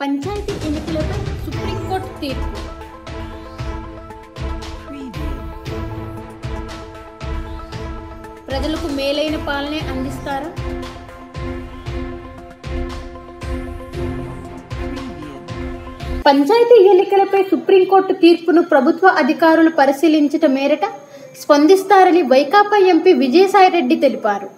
పంచాయతీ ఎన్నికలపై సుప్రీంకోర్టు తీర్పు. ప్రజలకు మేలైన పాలనే అందిస్తారా? పంచాయతీ ఎన్నికలపై సుప్రీంకోర్టు తీర్పును ప్రభుత్వ అధికారులు పరిశీలించట మేరట స్పందిస్తారని వైకాపా ఎంపీ విజయసాయిరెడ్డి తెలిపారు.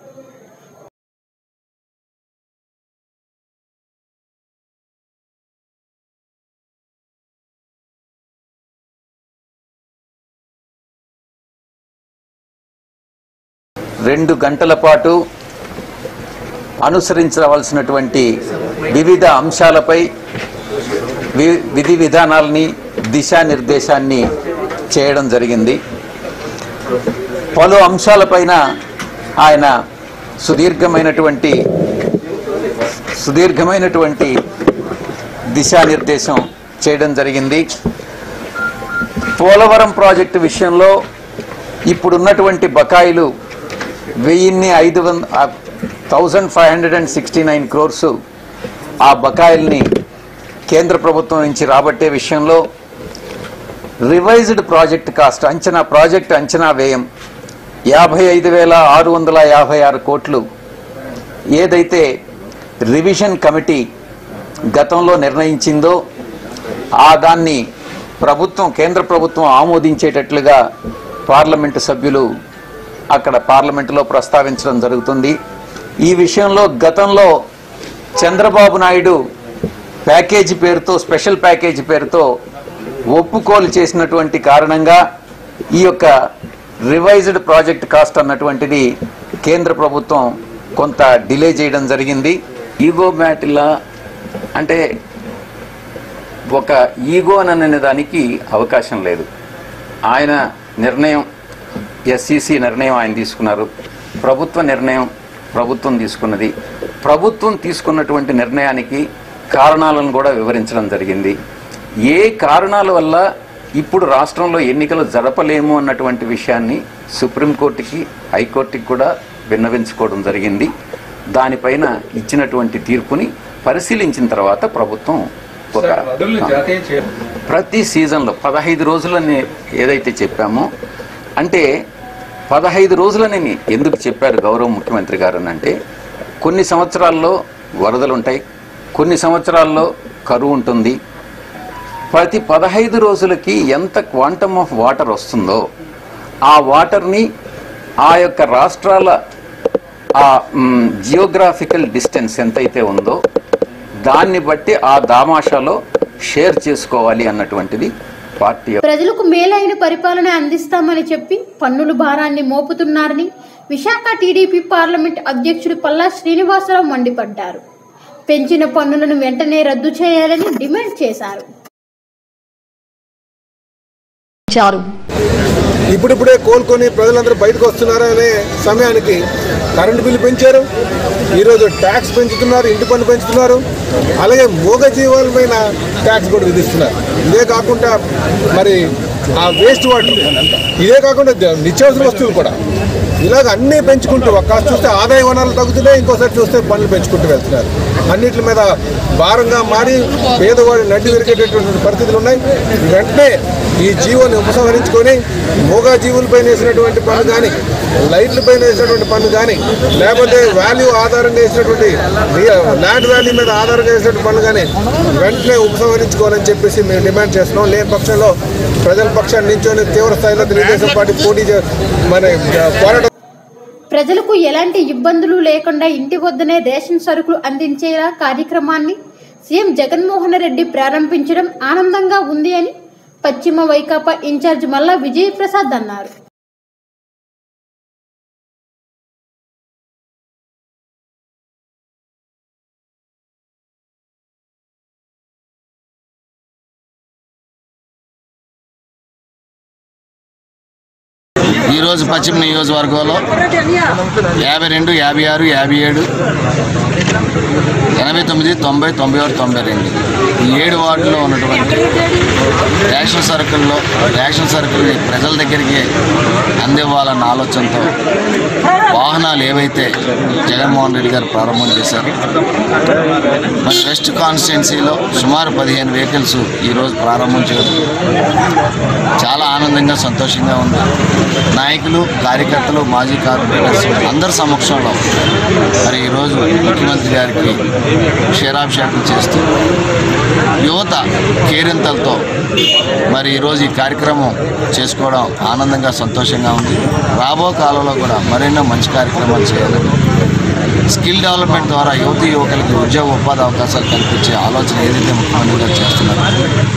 రెండు గంటల పాటు అనుసరించవలసినటువంటి వివిధ అంశాలపై వి- విధి విధానాలని దిశానిర్దేశాన్ని చేయడం జరిగింది. పలు అంశాలపైన ఆయన సుదీర్ఘమైనటువంటి సుదీర్ఘమైనటువంటి దిశానిర్దేశం చేయడం జరిగింది. పోలవరం ప్రాజెక్టు విషయంలో ఇప్పుడున్నటువంటి బకాయిలు వెయ్యిన్ని ఐదు వంద thousand five hundred and sixty nine crores ఆ బకాయిల్ని కేంద్ర ప్రభుత్వం నుంచి రాబట్టే విషయంలో రివైజ్డ్ ప్రాజెక్ట్ కాస్ట్ అంచనా ప్రాజెక్ట్ అంచనా వ్యయం యాభై ఐదు వేల ఆరు వందల యాభై ఆరు కోట్లు. ఏదైతే రివిజన్ కమిటీ గతంలో నిర్ణయించిందో ఆ దాన్ని ప్రభుత్వం కేంద్ర ప్రభుత్వం ఆమోదించేటట్లుగా పార్లమెంటు సభ్యులు అక్కడ పార్లమెంటులో ప్రస్తావించడం జరుగుతుంది. ఈ విషయంలో గతంలో చంద్రబాబు నాయుడు ప్యాకేజీ పేరుతో స్పెషల్ ప్యాకేజీ పేరుతో ఒప్పుకోలు చేసినటువంటి కారణంగా ఈ యొక్క రివైజ్డ్ ప్రాజెక్ట్ కాస్ట్ అన్నటువంటిది కేంద్ర ప్రభుత్వం కొంత డిలే చేయడం జరిగింది. ఈగో మ్యాటిలా అంటే ఒక ఈగో అనే దానికి అవకాశం లేదు. ఆయన నిర్ణయం ఎస్సిసి నిర్ణయం ఆయన తీసుకున్నారు. ప్రభుత్వ నిర్ణయం ప్రభుత్వం తీసుకున్నది. ప్రభుత్వం తీసుకున్నటువంటి నిర్ణయానికి కారణాలను కూడా వివరించడం జరిగింది. ఏ కారణాల వల్ల ఇప్పుడు రాష్ట్రంలో ఎన్నికలు జరపలేము అన్నటువంటి విషయాన్ని సుప్రీంకోర్టుకి హైకోర్టుకి కూడా విన్నవించుకోవడం జరిగింది. దానిపైన ఇచ్చినటువంటి తీర్పుని పరిశీలించిన తర్వాత ప్రభుత్వం ఒక ప్రతి సీజన్లో పదహైదు రోజులని ఏదైతే చెప్పామో అంటే పదహైదు రోజులని ఎందుకు చెప్పారు గౌరవ ముఖ్యమంత్రి గారు అని అంటే కొన్ని సంవత్సరాల్లో వరదలు ఉంటాయి కొన్ని సంవత్సరాల్లో కరువు ఉంటుంది. ప్రతి పదహైదు రోజులకి ఎంత క్వాంటమ్ ఆఫ్ వాటర్ వస్తుందో ఆ వాటర్ని ఆ యొక్క రాష్ట్రాల ఆ జియోగ్రాఫికల్ డిస్టెన్స్ ఎంతైతే ఉందో దాన్ని బట్టి ఆ దామాషాలో షేర్ చేసుకోవాలి అన్నటువంటిది పార్టీ ప్రజలకు మేలైన పరిపాలన అందిస్తామని చెప్పి పన్నుల భారాన్ని మోపుతున్నారని విశాఖ టీడీపీ పార్లమెంట్ అధ్యక్షుడు పల్లా శ్రీనివాసరావు మండిపడ్డారు. పెంచిన పన్నులను వెంటనే రద్దు చేయాలని డిమాండ్ చేశారు. ఇప్పుడిప్పుడే కోలుకొని ప్రజలందరూ బయటకు వస్తున్నారా అనే సమయానికి కరెంటు బిల్లు పెంచారు. ఈరోజు ట్యాక్స్ పెంచుతున్నారు ఇంటి పన్ను పెంచుతున్నారు. అలాగే మూగ జీవాలపైన ట్యాక్స్ కూడా విధిస్తున్నారు. ఇదే కాకుండా మరి ఆ వేస్ట్ వాటర్ ఇదే కాకుండా నిత్యావసర వస్తువులు కూడా. ఇలాగ అన్నీ పెంచుకుంటూ ఒకసారి చూస్తే ఆదాయ వనరులు తగ్గుతున్నాయి ఇంకోసారి చూస్తే పనులు పెంచుకుంటూ వెళ్తున్నారు. అన్నింటి మీద భారంగా మారి పేదవాడి నడ్డి విరిగేటటువంటి పరిస్థితులు ఉన్నాయి. వెంటనే ఈ జీవోని ఉపసంహరించుకొని మూగా జీవులపైన వేసినటువంటి పనులు కానీ లైట్లపైన వేసినటువంటి పనులు కానీ లేకపోతే వాల్యూ ఆధారంగా వేసినటువంటి ల్యాండ్ వాల్యూ మీద ఆధారంగా వేసినటువంటి పనులు కానీ వెంటనే ఉపసంహరించుకోవాలని చెప్పేసి మేము డిమాండ్ చేస్తున్నాం. లేని పక్షంలో ప్రజల పక్షాన్ని నించొని తీవ్ర స్థాయిలో తెలుగుదేశం పార్టీ పోటీ మన పోరాటం ప్రజలకు ఎలాంటి ఇబ్బందులు లేకుండా ఇంటి వద్దనే రేషన్ సరుకులు అందించేలా కార్యక్రమాన్ని సీఎం జగన్మోహన్ రెడ్డి ప్రారంభించడం ఆనందంగా ఉంది అని పశ్చిమ వైకాపా ఇన్ఛార్జ్ మల్లా విజయప్రసాద్ అన్నారు. ఈరోజు పశ్చిమ నియోజకవర్గంలో యాభై రెండు యాభై ఆరు యాభై ఏడు. ఎనభై తొమ్మిది తొంభై తొంభై ఆరు తొంభై రెండు. ఈ ఏడు వార్డులో ఉన్నటువంటి రేషన్ సరుకుల్లో రేషన్ సరుకుల్ని ప్రజల దగ్గరికి అందివ్వాలన్న ఆలోచనతో వాహనాలు ఏవైతే జగన్మోహన్ రెడ్డి గారు ప్రారంభం చేశారు మరి వెస్ట్ కాన్స్టిట్యున్సీలో సుమారు పదిహేను వెహికల్స్ ఈరోజు ప్రారంభం చేయడం చాలా ఆనందంగా సంతోషంగా ఉంది. నాయకులు కార్యకర్తలు మాజీ కార్పొరేటర్స్ అందరి సమక్షంలో మరి ఈరోజు ముఖ్యమంత్రి గారికి క్షీరాభిషేకం చేస్తూ యువత కేరింతలతో మరి ఈరోజు ఈ కార్యక్రమం చేసుకోవడం ఆనందంగా సంతోషంగా ఉంది. రాబో కాలంలో కూడా మరెన్నో మంచి కార్యక్రమాలు చేయాలని స్కిల్ డెవలప్మెంట్ ద్వారా యువతి యువకులకు ఉద్యోగ ఉపాధి అవకాశాలు కల్పించే ఆలోచన ఏదైతే ముఖ్యమంత్రి గారు చేస్తున్నారో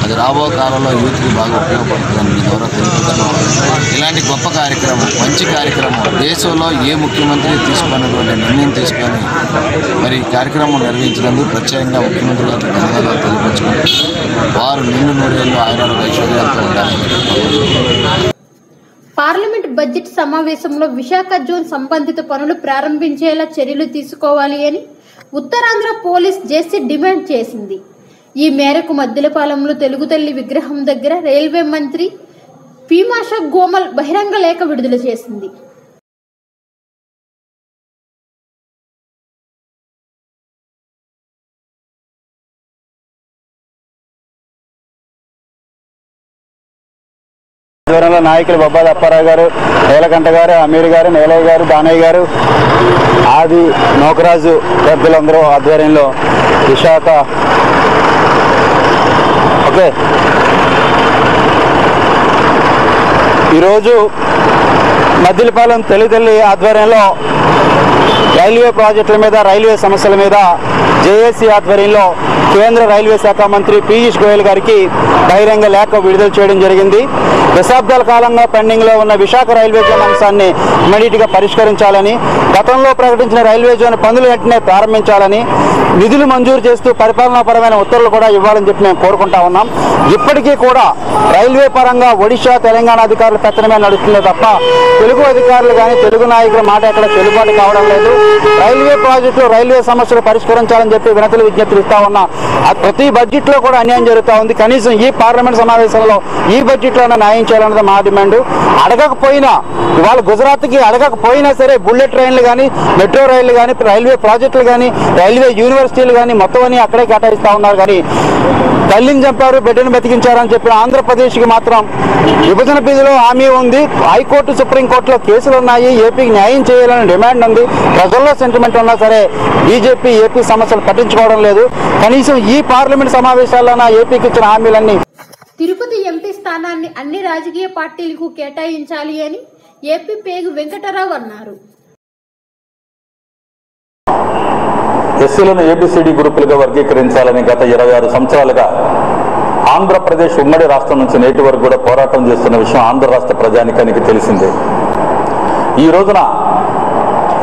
అది రాబో కాలంలో యూత్కి బాగా ఉపయోగపడుతుందని మీ ద్వారా తెలియపరచుకోవాలి ఇలాంటి గొప్ప కార్యక్రమం మంచి కార్యక్రమం దేశంలో ఏ ముఖ్యమంత్రి తీసుకున్నటువంటి నిర్ణయం తీసుకొని మరి కార్యక్రమం నిర్వహించినందుకు ప్రత్యేకంగా ముఖ్యమంత్రి గారికి ధన్యవాదాలు తెలియపరచుకుంటూ వారు నిండు నూరేళ్ళు ఆయన ఐశ్వర్యాలతో ఉండాలని పార్లమెంట్ బడ్జెట్ సమావేశంలో విశాఖ జోన్ సంబంధిత పనులు ప్రారంభించేలా చర్యలు తీసుకోవాలి అని ఉత్తరాంధ్ర పోలీస్ జేసీ డిమాండ్ చేసింది. ఈ మేరకు మద్దెలపాలెంలో తెలుగు తల్లి విగ్రహం దగ్గర రైల్వే మంత్రి పీమాష గోమల్ బహిరంగ లేఖ విడుదల చేసింది. సంఘంలో నాయకులు బొబ్బాది అప్పారావు గారు నీలకంఠ గారు అమీర్ గారు నీలయ్య గారు దానయ్య గారు ఆది నౌకరాజు పెద్దలందరూ ఆధ్వర్యంలో విశాఖ. ఓకే. ఈరోజు మద్దిలపాలెం తల్లి ఆధ్వర్యంలో రైల్వే ప్రాజెక్టుల మీద రైల్వే సమస్యల మీద జేఏసీ ఆధ్వర్యంలో కేంద్ర రైల్వే శాఖ మంత్రి పీయూష్ గోయల్ గారికి బహిరంగ లేఖ విడుదల చేయడం జరిగింది. దశాబ్దాల కాలంగా పెండింగ్లో ఉన్న విశాఖ రైల్వే జోన్ అంశాన్ని ఇమీడియట్గా పరిష్కరించాలని గతంలో ప్రకటించిన రైల్వే జోన్ పనులు వెంటనే ప్రారంభించాలని నిధులు మంజూరు చేస్తూ పరిపాలనాపరమైన ఉత్తర్వులు కూడా ఇవ్వాలని చెప్పి మేము కోరుకుంటా ఉన్నాం. ఇప్పటికీ కూడా రైల్వే పరంగా ఒడిశా తెలంగాణ అధికారుల పెత్తనమే నడుస్తుంది తప్ప తెలుగు అధికారులు కానీ తెలుగు నాయకుల మాట ఎక్కడ చెల్లుబాటు కావడం లేదు. రైల్వే ప్రాజెక్టులు రైల్వే సమస్యలు పరిష్కరించాలని చెప్పి వినతులు విజ్ఞప్తులు ఇస్తా ఉన్నా. ప్రతి బడ్జెట్లో కూడా అన్యాయం జరుగుతా ఉంది. కనీసం ఈ పార్లమెంట్ సమావేశంలో ఈ బడ్జెట్లోనే న్యాయం చేయాలన్నది మా డిమాండ్. అడగకపోయినా ఇవాళ గుజరాత్కి అడగకపోయినా సరే బుల్లెట్ ట్రైన్లు కానీ మెట్రో రైళ్ళు కానీ రైల్వే ప్రాజెక్టులు కానీ రైల్వే యూనివర్సిటీలు కానీ మొత్తం అన్ని అక్కడే కేటాయిస్తా ఉన్నారు. కానీ తల్లిని చంపారు బిడ్డను బతికించారని చెప్పిన ఆంధ్రప్రదేశ్కి మాత్రం విభజన బిధిలో హామీ ఉంది. హైకోర్టు సుప్రీంకోర్టులో కేసులు ఉన్నాయి. ఏపీకి న్యాయం చేయాలని డిమాండ్ ఉంది. ప్రజల్లో సెంటిమెంట్ ఉన్నా సరే బీజేపీ ఏపీ సమస్యలు పట్టించుకోవడం లేదు. కనీసం ఈ పార్లమెంట్ సమావేశాల్లోనా ఏపీకి ఇచ్చిన హామీలన్నీ? తిరుపతి ఎంపీ స్థానాన్ని అన్ని రాజకీయ పార్టీలకు కేటాయించాలి అని ఏపీ పేగు వెంకటరావు అన్నారు. ఎస్సీలను ఏబిసిడి గ్రూపులుగా వర్గీకరించాలని గత ఇరవై ఆరు సంవత్సరాలుగా ఆంధ్రప్రదేశ్ ఉమ్మడి రాష్ట్రం నుంచి నేటి వరకు కూడా పోరాటం చేస్తున్న విషయం ఆంధ్ర రాష్ట్ర ప్రజానికానికి తెలిసిందే. ఈ రోజున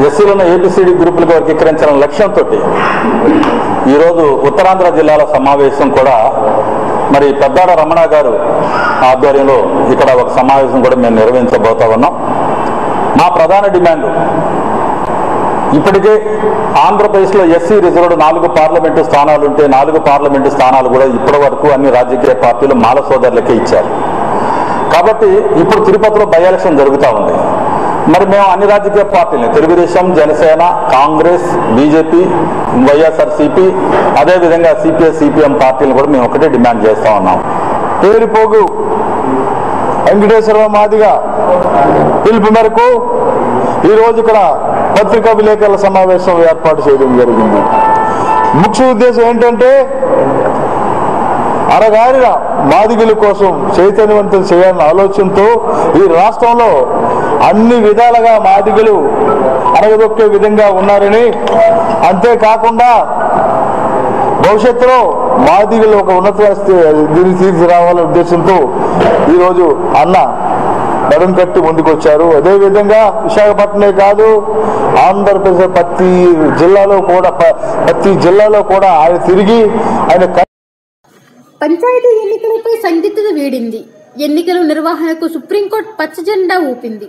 ఎస్సీలను ఏబిసిడి గ్రూపులుగా వర్గీకరించడం లక్ష్యంతో ఈరోజు ఉత్తరాంధ్ర జిల్లాల సమావేశం కూడా మరి పెద్దాడ రమణ గారు ఆధ్వర్యంలో ఇక్కడ ఒక సమావేశం కూడా మేము నిర్వహించబోతా ఉన్నాం. మా ప్రధాన డిమాండ్ ఇప్పటికే ఆంధ్రప్రదేశ్లో ఎస్సీ రిజర్వ్డ్ నాలుగు పార్లమెంటు స్థానాలు ఉంటే నాలుగు పార్లమెంటు స్థానాలు కూడా ఇప్పటి వరకు అన్ని రాజకీయ పార్టీలు మాల సోదరులకే ఇచ్చారు. కాబట్టి ఇప్పుడు తిరుపతిలో బై ఎలక్షన్ జరుగుతూ ఉంది. మరి మేము అన్ని రాజకీయ పార్టీలు తెలుగుదేశం జనసేన కాంగ్రెస్ బీజేపీ వైఎస్ఆర్సీపీ అదేవిధంగా సిపిఎస్ సిపిఎం పార్టీలు కూడా మేము ఒకటే డిమాండ్ చేస్తా ఉన్నాం. పేరుపోగు వెంకటేశ్వరరావు మాదిగా పిలుపు మేరకు ఈరోజు ఇక్కడ పత్రికా విలేకరుల సమావేశం ఏర్పాటు చేయడం జరిగింది. ముఖ్య ఉద్దేశం ఏంటంటే అరగారిన మాదిగుల కోసం చైతన్యవంతం చేయాలన్న ఆలోచనతో ఈ రాష్ట్రంలో అన్ని విధాలుగా మాదిగులు అరగదొక్కే విధంగా ఉన్నారని. అంతేకాకుండా భవిష్యత్తులో మాదిగులు ఒక ఉన్నత దీన్ని తీసుకురావాలనే ఉద్దేశంతో ఈరోజు అన్న నడుం కట్టి ముందుకొచ్చారు. అదేవిధంగా విశాఖపట్నమే కాదు ఆంధ్రప్రదేశ్ ప్రతి జిల్లాలో కూడా ప్రతి జిల్లాలో కూడా ఆయన తిరిగి ఆయన పంచాయతీ ఎన్నికలపై సందిగ్ధత వీడింది. ఎన్నికల నిర్వహణకు సుప్రీంకోర్టు పచ్చజెండా ఊపింది.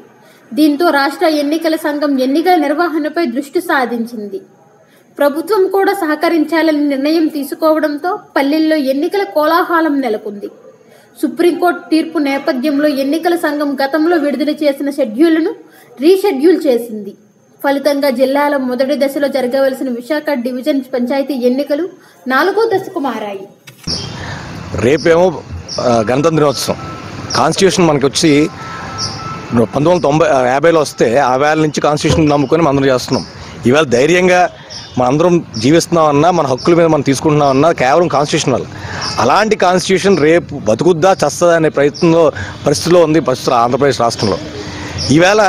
దీంతో రాష్ట్ర ఎన్నికల సంఘం ఎన్నికల నిర్వహణపై దృష్టి సాధించింది. ప్రభుత్వం కూడా సహకరించాలని నిర్ణయం తీసుకోవడంతో పల్లెల్లో ఎన్నికల కోలాహలం నెలకొంది. సుప్రీంకోర్టు తీర్పు నేపథ్యంలో ఎన్నికల సంఘం గతంలో విడుదల చేసిన షెడ్యూల్ను రీషెడ్యూల్ చేసింది. ఫలితంగా జిల్లాల మొదటి దశలో జరగవలసిన విశాఖ డివిజన్ పంచాయతీ ఎన్నికలు నాలుగో దశకు మారాయి. రేపేమో గణతంత్ర దినోత్సవం కాన్స్టిట్యూషన్ మనకి వచ్చి పంతొమ్మిది వందల తొంభై యాభైలో వస్తే ఆ వేళ నుంచి కాన్స్టిట్యూషన్ నమ్ముకొని మనం అందరం చేస్తున్నాం. ఈవేళ ధైర్యంగా మన అందరం జీవిస్తున్నామన్నా మన హక్కుల మీద మనం తీసుకుంటున్నామన్నా కేవలం కాన్స్టిట్యూషన్ వల్ల అలాంటి కాన్స్టిట్యూషన్ రేపు బతుకుద్దా చస్తుందా అనే ప్రయత్నంలో పరిస్థితిలో ఉంది పరిస్థితులు ఆంధ్రప్రదేశ్ రాష్ట్రంలో. ఈవేళ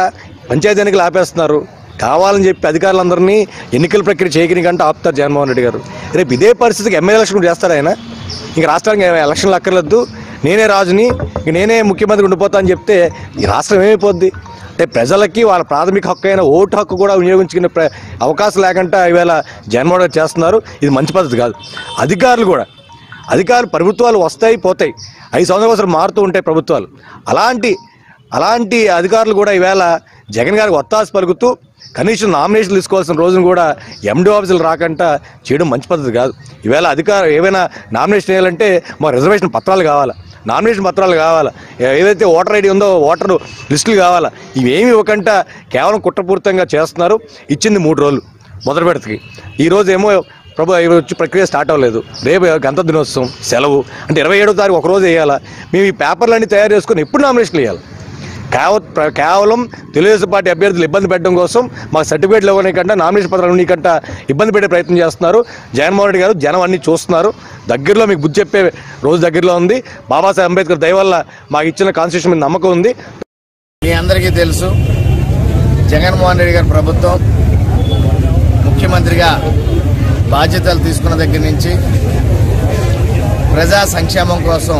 పంచాయతీ ఎన్నికలు ఆపేస్తున్నారు. కావాలని చెప్పి అధికారులందరినీ ఎన్నికల ప్రక్రియ చేయకనికంటే ఆపుతారు జగన్మోహన్ రెడ్డి గారు. రేపు ఇదే పరిస్థితికి ఎమ్మెల్యే ఎలక్షన్ చేస్తారు ఆయన? ఇంక రాష్ట్రానికి ఎలక్షన్లు అక్కర్లేదు. నేనే రాజుని ఇంక నేనే ముఖ్యమంత్రి ఉండిపోతా అని చెప్తే ఈ రాష్ట్రం ఏమైపోద్ది? అంటే ప్రజలకి వాళ్ళ ప్రాథమిక హక్కు అయిన ఓటు హక్కు కూడా వినియోగించుకునే ప్ర అవకాశం లేకుండా ఈవేళ జగన్మోహన్ చేస్తున్నారు. ఇది మంచి పద్ధతి కాదు. అధికారులు కూడా అధికారులు ప్రభుత్వాలు వస్తాయి పోతాయి. ఐదు సంవత్సరాల కోసం మారుతూ ఉంటాయి ప్రభుత్వాలు. అలాంటి అలాంటి అధికారులు కూడా ఈవేళ జగన్ గారికి ఒత్తాస పలుకుతూ కనీసం నామినేషన్లు తీసుకోవాల్సిన రోజును కూడా ఎండి ఆఫీసులు రాకుండా చేయడం మంచి పద్ధతి కాదు. ఈవేళ అధికారం ఏమైనా నామినేషన్ వేయాలంటే మా రిజర్వేషన్ పత్రాలు కావాలా? నామినేషన్ పత్రాలు కావాలా? ఏదైతే ఓటర్ ఐడి ఉందో ఓటర్ లిస్టులు కావాలా? ఇవేమి ఇవ్వకుండా కేవలం కుట్రపూరితంగా చేస్తున్నారు. ఇచ్చింది మూడు రోజులు మొదటి పెడతకి ఈ రోజు ఏమో ప్రభు వచ్చి ప్రక్రియ స్టార్ట్ అవ్వలేదు. రేపు గంత దినోత్సవం సెలవు. అంటే ఇరవై ఏడో తారీఖు ఒక రోజు వేయాలా? మేము ఈ పేపర్లన్నీ తయారు చేసుకొని ఎప్పుడు నామినేషన్లు వేయాలి? కేవ కేవలం తెలుగుదేశం పార్టీ అభ్యర్థులు ఇబ్బంది పెట్టడం కోసం మాకు సర్టిఫికేట్లు ఇవ్వనికంటే నామినేషన్ పత్రాలు ఇవ్వనికంట ఇబ్బంది పెట్టే ప్రయత్నం చేస్తున్నారు. జగన్మోహన్ రెడ్డి గారు జనం అన్ని చూస్తున్నారు. దగ్గరలో మీకు బుద్ధి చెప్పే రోజు దగ్గరలో ఉంది. బాబాసాహెబ్ అంబేద్కర్ దయ వల్ల మాకు ఇచ్చిన కాన్స్టిట్యూషన్ మీద నమ్మకం ఉంది. మీ అందరికీ తెలుసు జగన్మోహన్ రెడ్డి గారి ప్రభుత్వం ముఖ్యమంత్రిగా బాధ్యతలు తీసుకున్న దగ్గర నుంచి ప్రజా సంక్షేమం కోసం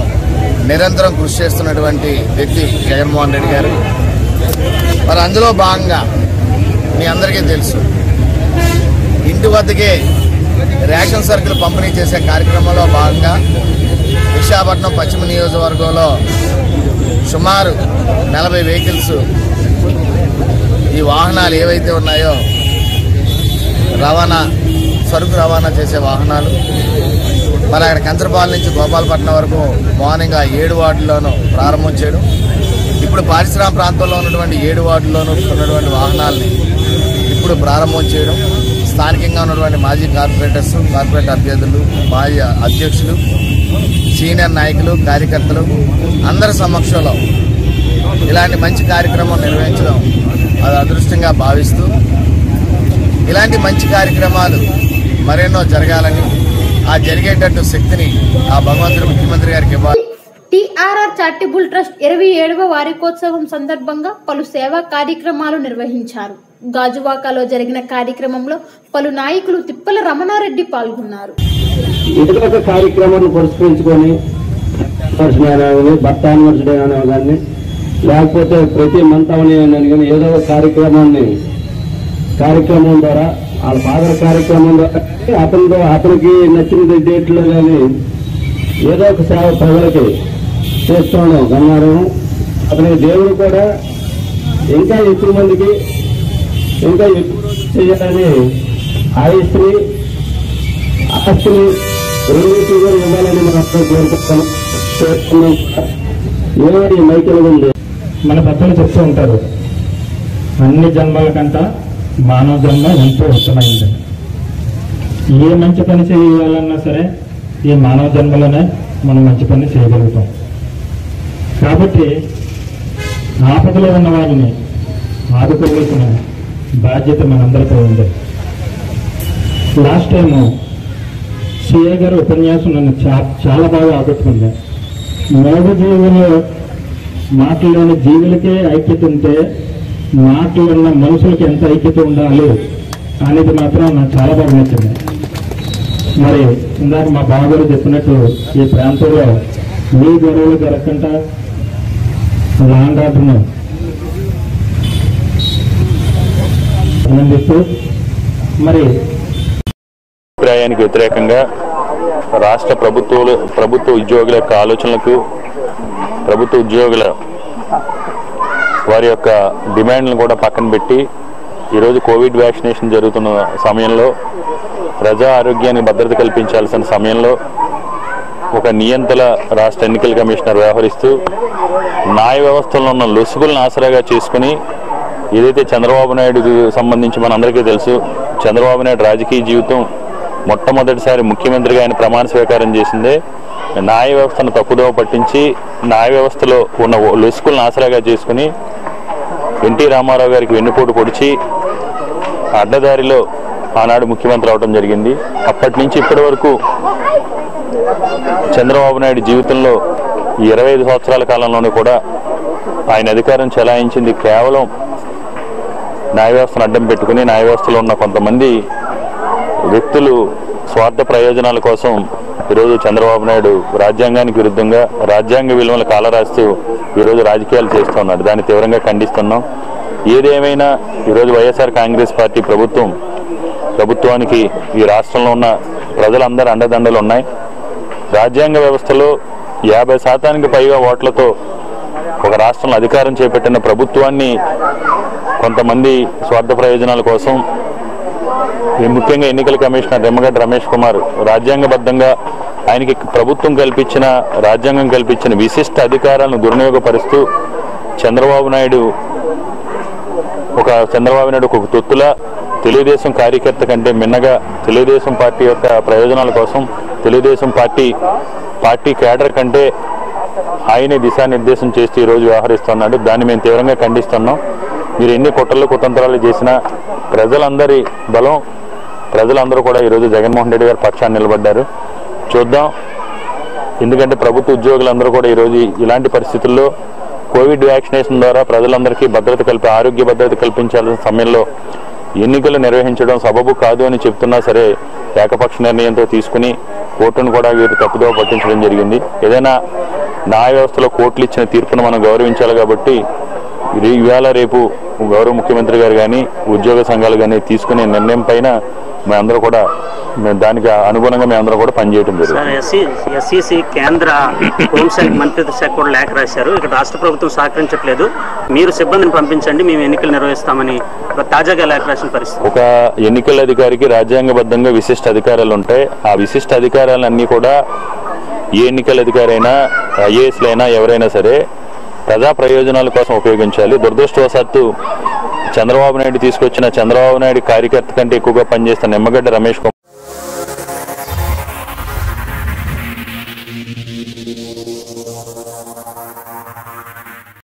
నిరంతరం కృషి చేస్తున్నటువంటి వ్యక్తి జగన్మోహన్ రెడ్డి గారు. మరి అందులో భాగంగా మీ అందరికీ తెలుసు ఇంటి వద్దకే రేషన్ సరుకులు పంపిణీ చేసే కార్యక్రమంలో భాగంగా విశాఖపట్నం పశ్చిమ నియోజకవర్గంలో సుమారు నలభై వెహికల్స్ ఈ వాహనాలు ఏవైతే ఉన్నాయో రవాణా సరుకు రవాణా చేసే వాహనాలు మరి అక్కడ కంచరపాలెం నుంచి గోపాలపట్నం వరకు మార్నింగ్ ఆ ఏడు వార్డుల్లోనూ ప్రారంభం చేయడం. ఇప్పుడు పారిశ్రామిక ప్రాంతంలో ఉన్నటువంటి ఏడు వార్డుల్లోనూ ఉన్నటువంటి వాహనాలని ఇప్పుడు ప్రారంభం చేయడం. స్థానికంగా ఉన్నటువంటి మాజీ కార్పొరేటర్స్ కార్పొరేట్ అభ్యర్థులు మాజీ అధ్యక్షులు సీనియర్ నాయకులు కార్యకర్తలు అందరి సమక్షంలో ఇలాంటి మంచి కార్యక్రమం నిర్వహించడం అది అదృష్టంగా భావిస్తూ ఇలాంటి మంచి కార్యక్రమాలు మరెన్నో జరగాలని ఆ జరిగేటట్టు శక్తిని ఆ భగవంతుడు ముఖ్యమంత్రి గారికి ఇవ్వాలి. టిఆర్ఆర్ చారిటబుల్ ట్రస్ట్ ఇరవై ఏడవ వార్షికోత్సవం సందర్భంగా పలు సేవా కార్యక్రమాలు నిర్వహించారు. గాజువాకలో జరిగిన కార్యక్రమంలో పలు నాయకులు తిప్పల రమణారెడ్డి పాల్గొన్నారు. ఒక కార్యక్రమాన్ని పురస్కరించుకొని కానీ భర్త కానీ లేకపోతే ప్రతి మంత్ అవని కానీ ఏదో ఒక కార్యక్రమాన్ని కార్యక్రమం ద్వారా వాళ్ళ ఫాదర్ కార్యక్రమం ద్వారా అతనితో అతనికి నచ్చిన డేట్లో కానీ ఏదో ఒక సేవ ప్రజలకి చేస్తున్నాం గన్నారం అతని దేవుడు కూడా ఇంకా ఎక్కువ మందికి ఇంకా ఎక్కువ చేయాలని ఆయుష్ని ఆస్తిని రెండింటి కూడా ఇవ్వాలని మనం అందరం కోరుకుంటాం చేస్తున్నాం. ఏమని మైకిల్ ఉంది మన పెద్దలు చెప్తూ ఉంటారు. అన్ని జన్మల కంట మానవ జన్మ ఎంతో ఉత్తమైంది ఏ మంచి పని చేయాలన్నా సరే ఈ మానవ జన్మలోనే మనం మంచి పని చేయగలుగుతాం. కాబట్టి ఆపదలో ఉన్న వారిని ఆదుకోవాల్సిన బాధ్యత మనందరితో ఉంది. లాస్ట్ టైము సిఏ గారి ఉపన్యాసం నన్ను చా చాలా బాగా ఆకట్టుకుంది. మూగ జీవులు మాటలోని జీవులకే ఐక్యత ఉంటే మాటలు ఉన్న మనుషులకి ఎంత ఐక్యత ఉండాలి అనేది మాత్రం నాకు చాలా బాగా నచ్చింది. మరి ఇందాక మా బావగారు చెప్పినట్టు ఈ ప్రాంతంలో మీ గొడవలు జరగకుండా లాండ్ ఆర్డర్ను ఆనందిస్తూ మరి అభిప్రాయానికి వ్యతిరేకంగా రాష్ట్ర ప్రభుత్వాలు ప్రభుత్వ ఉద్యోగుల యొక్క ఆలోచనలకు ప్రభుత్వ ఉద్యోగుల వారి యొక్క డిమాండ్లను కూడా పక్కన పెట్టి ఈరోజు కోవిడ్ వ్యాక్సినేషన్ జరుగుతున్న సమయంలో ప్రజా ఆరోగ్యానికి భద్రత కల్పించాల్సిన సమయంలో ఒక నియంతల రాష్ట్ర ఎన్నికల కమిషనర్ వ్యవహరిస్తూ న్యాయ వ్యవస్థలో ఉన్న లొసుగులను ఆసరాగా చేసుకుని ఏదైతే చంద్రబాబు నాయుడు సంబంధించి మనందరికీ తెలుసు చంద్రబాబు నాయుడు రాజకీయ జీవితం మొట్టమొదటిసారి ముఖ్యమంత్రిగా ఆయన ప్రమాణ స్వీకారం చేసిందే న్యాయ వ్యవస్థను తప్పుదోవ పట్టించి న్యాయ వ్యవస్థలో ఉన్న లొసుకులను ఆసరాగా చేసుకుని ఎన్టీ రామారావు గారికి వెన్నుపోటు పొడిచి అడ్డదారిలో ఆనాడు ముఖ్యమంత్రి అవడం జరిగింది. అప్పటి నుంచి ఇప్పటి వరకు చంద్రబాబు నాయుడు జీవితంలో ఈ ఇరవై ఐదు సంవత్సరాల కాలంలోనే కూడా ఆయన అధికారం చెలాయించింది. కేవలం న్యాయ వ్యవస్థను అడ్డం పెట్టుకుని న్యాయ వ్యవస్థలో ఉన్న కొంతమంది వ్యక్తులు స్వార్థ ప్రయోజనాల కోసం ఈరోజు చంద్రబాబు నాయుడు రాజ్యాంగానికి విరుద్ధంగా రాజ్యాంగ విలువలు కాలరాస్తూ ఈరోజు రాజకీయాలు చేస్తున్నాడు దాన్ని తీవ్రంగా ఖండిస్తున్నాం. ఏదేమైనా ఈరోజు వైఎస్ఆర్ కాంగ్రెస్ పార్టీ ప్రభుత్వం ప్రభుత్వానికి ఈ రాష్ట్రంలో ఉన్న ప్రజలందరూ అండదండలు ఉన్నాయి. రాజ్యాంగ వ్యవస్థలో యాభై శాతానికి పైగా ఓట్లతో ఒక రాష్ట్రంలో అధికారం చేపట్టిన ప్రభుత్వాన్ని కొంతమంది స్వార్థ ప్రయోజనాల కోసం ముఖ్యంగా ఎన్నికల కమిషనర్ నిమ్మగడ్డ రమేష్ కుమార్ రాజ్యాంగబద్ధంగా ఆయనకి ప్రభుత్వం కల్పించిన రాజ్యాంగం కల్పించిన విశిష్ట అధికారాలను దుర్వినియోగపరుస్తూ చంద్రబాబు నాయుడు ఒక చంద్రబాబు నాయుడు ఒక తొత్తుల తెలుగుదేశం కార్యకర్త కంటే మిన్నగా తెలుగుదేశం పార్టీ యొక్క ప్రయోజనాల కోసం తెలుగుదేశం పార్టీ పార్టీ కేడర్ కంటే ఆయనే దిశానిర్దేశం చేస్తూ ఈరోజు వ్యవహరిస్తున్నాడు. దాన్ని మేము తీవ్రంగా ఖండిస్తున్నాం. మీరు ఎన్ని కుట్రలు కుతంత్రాలు చేసినా ప్రజలందరి బలం ప్రజలందరూ కూడా ఈరోజు జగన్మోహన్ రెడ్డి గారి పక్షాన్ని నిలబడ్డారు. చూద్దాం. ఎందుకంటే ప్రభుత్వ ఉద్యోగులందరూ కూడా ఈరోజు ఇలాంటి పరిస్థితుల్లో కోవిడ్ వ్యాక్సినేషన్ ద్వారా ప్రజలందరికీ భద్రత కల్పి ఆరోగ్య భద్రత కల్పించాల్సిన సమయంలో ఎన్నికలు నిర్వహించడం సబబు కాదు అని చెప్తున్నా సరే ఏకపక్ష నిర్ణయంతో తీసుకుని కోర్టును కూడా వీరు తప్పుదో పట్టించడం జరిగింది. ఏదైనా న్యాయ వ్యవస్థలో కోర్టులు ఇచ్చిన తీర్పును మనం గౌరవించాలి కాబట్టి ఇది ఇవాళ రేపు గౌరవ ముఖ్యమంత్రి గారు కానీ ఉద్యోగ సంఘాలు కానీ తీసుకునే నిర్ణయం పైన మేమందరూ కూడా దానికి అనుగుణంగా మేమందరం కూడా పనిచేయడం జరుగుతుంది. ఎస్సీ ఎస్సీసీ కేంద్ర హోంశాఖ మంత్రిత్వ శాఖ కూడా లేఖ రాశారు. ఇక్కడ రాష్ట్ర ప్రభుత్వం సహకరించట్లేదు. మీరు సిబ్బందిని పంపించండి మేము ఎన్నికలు నిర్వహిస్తామని తాజాగా లేఖ రాసిన పరిస్థితి. ఒక ఎన్నికల అధికారికి రాజ్యాంగబద్ధంగా విశిష్ట అధికారాలు ఉంటాయి. ఆ విశిష్ట అధికారాలన్నీ కూడా ఏ ఎన్నికల అధికారి అయినా ఐఏఎస్లైనా ఎవరైనా సరే ప్రజా ప్రయోజనాల కోసం ఉపయోగించాలి. దురదృష్టవశాత్తు చంద్రబాబు నాయుడు తీసుకొచ్చిన చంద్రబాబు నాయుడు కార్యకర్త కంటే ఎక్కువగా పనిచేస్తున్న నిమ్మగడ్డ రమేష్ కుమార్